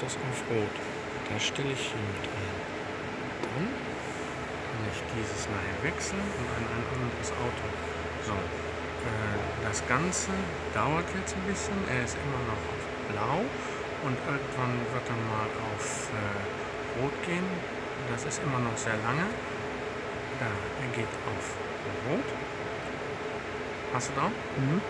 das auf Rot. Das stelle ich hier mit ein. Dann kann ich dieses nachher wechseln und an ein anderes Auto. So, äh, das Ganze dauert jetzt ein bisschen. Er ist immer noch auf Blau und irgendwann wird er mal auf äh, Rot gehen. Das ist immer noch sehr lange. Da, er geht auf Rot. Hast du da? Mhm.